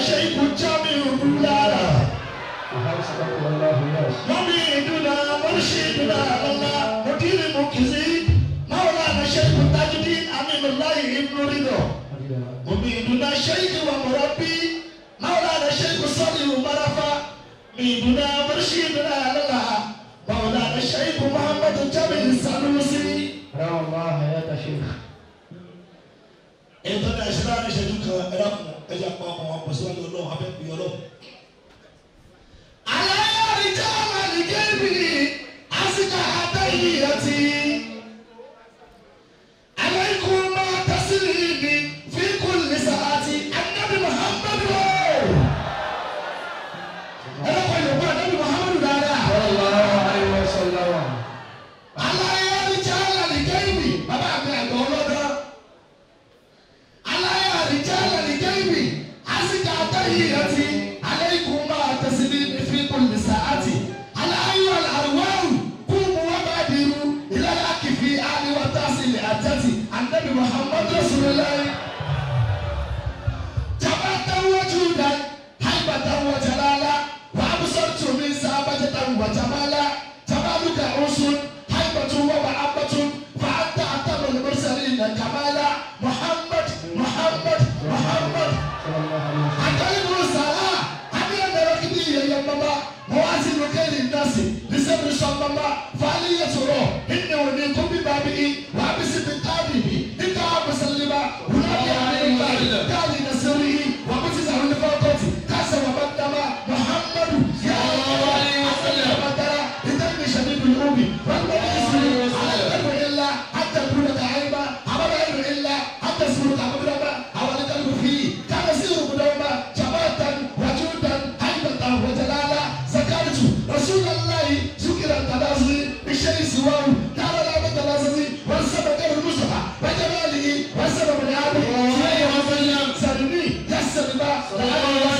الشيخ الجامع بولانا مميدنا مرشدنا الله مدير المكزي مولانا شيخ تاج الدين امين الله ابن رضا مميدنا شيخ ومربي مولانا شيخ صالح مرفا مميدنا مرشدنا الله مولانا شيخ محمد جابر السنوسي رحم الله حياة شيخ انت الاشرار شدوك رقم ẹ jẹ́ apá ọkàn wa pọ̀ síwájú ọlọ́run abẹ́ pè ọlọ́run. àlàyé àríjọ́ àmàlì gẹ́gẹ́ bìí àsìkò 一两钱。in nursing the same bishop baba for years ago he ne wo ni ko bi baabi Gracias.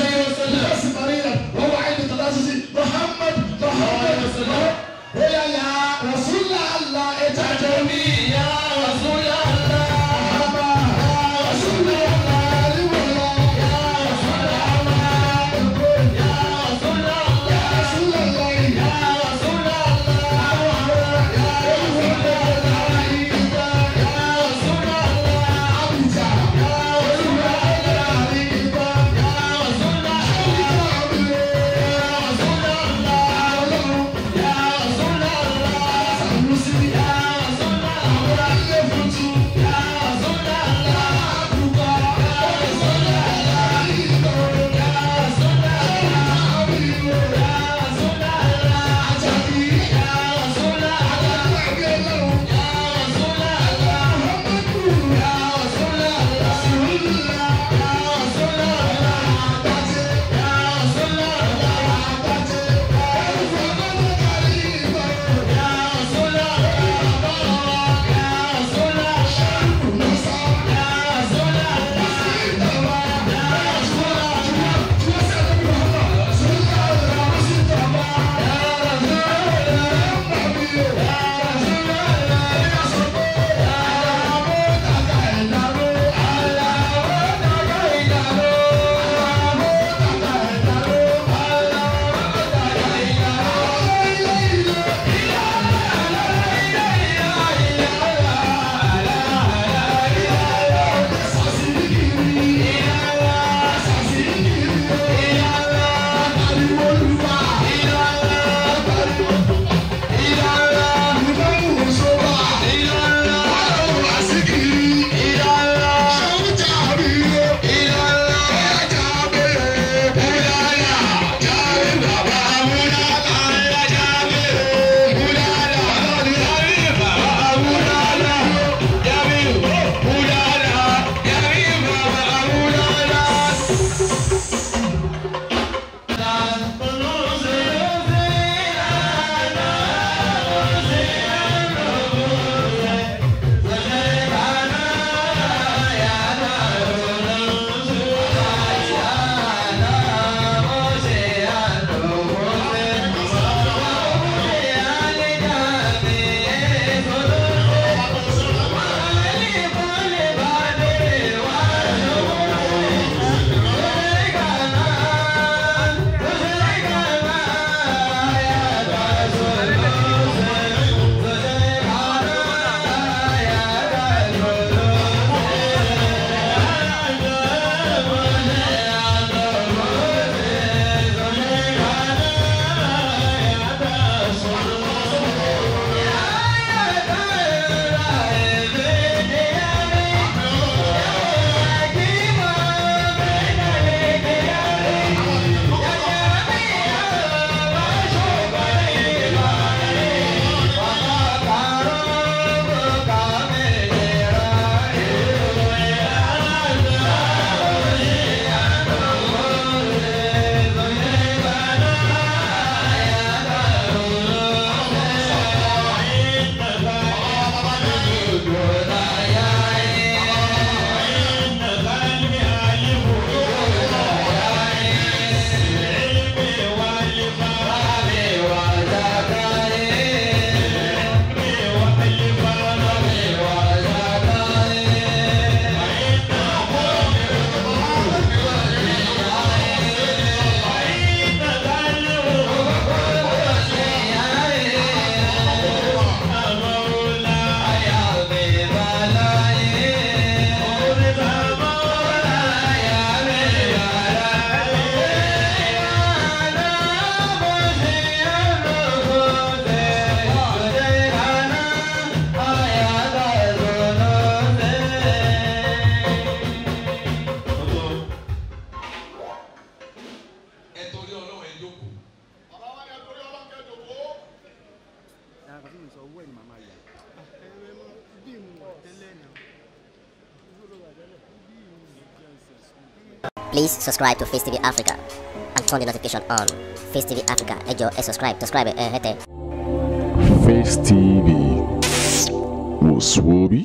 Ninguém sọ Please subscribe to Face TV Africa and turn the notification on. Face TV Africa, enjoy. jọ̀ọ́ subscribe, subscribe eh, Face TV, wò